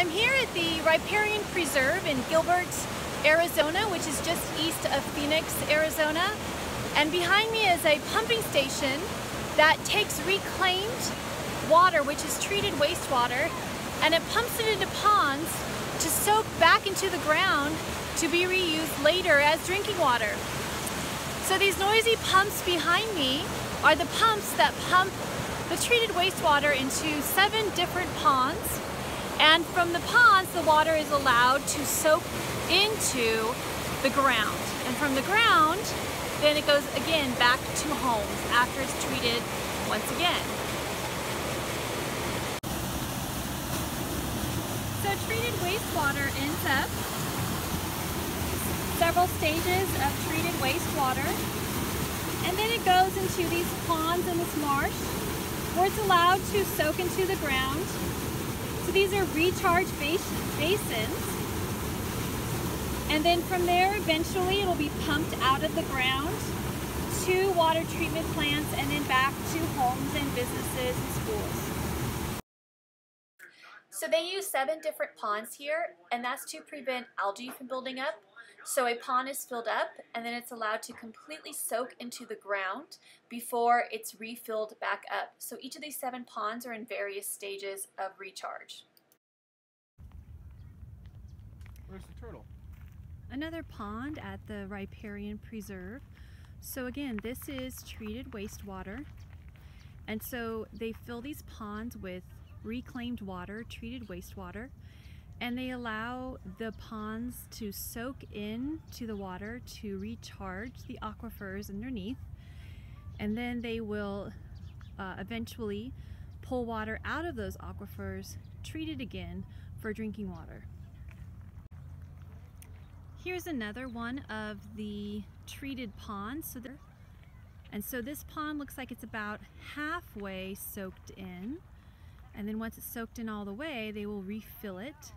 I'm here at the Riparian Preserve in Gilbert, Arizona, which is just east of Phoenix, Arizona. And behind me is a pumping station that takes reclaimed water, which is treated wastewater, and it pumps it into ponds to soak back into the ground to be reused later as drinking water. So these noisy pumps behind me are the pumps that pump the treated wastewater into seven different ponds and from the ponds, the water is allowed to soak into the ground. And from the ground, then it goes again back to homes after it's treated once again. So treated wastewater ends up several stages of treated wastewater. And then it goes into these ponds in this marsh where it's allowed to soak into the ground so these are recharge bas basins. And then from there, eventually it'll be pumped out of the ground to water treatment plants and then back to homes and businesses and schools. So they use seven different ponds here, and that's to prevent algae from building up. So a pond is filled up, and then it's allowed to completely soak into the ground before it's refilled back up. So each of these seven ponds are in various stages of recharge. Where's the turtle? Another pond at the Riparian Preserve. So again, this is treated wastewater. And so they fill these ponds with reclaimed water, treated wastewater, and they allow the ponds to soak in to the water to recharge the aquifers underneath and then they will uh, eventually pull water out of those aquifers, treat it again for drinking water. Here's another one of the treated ponds. So and so this pond looks like it's about halfway soaked in. And then once it's soaked in all the way, they will refill it.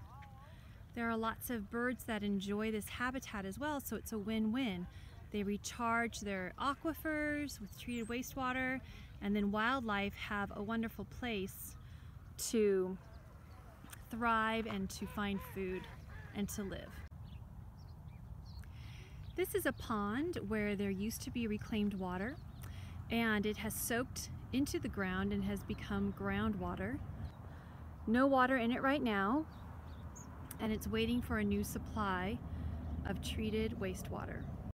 There are lots of birds that enjoy this habitat as well, so it's a win-win. They recharge their aquifers with treated wastewater, and then wildlife have a wonderful place to thrive and to find food and to live. This is a pond where there used to be reclaimed water and it has soaked into the ground and has become groundwater. No water in it right now and it's waiting for a new supply of treated wastewater.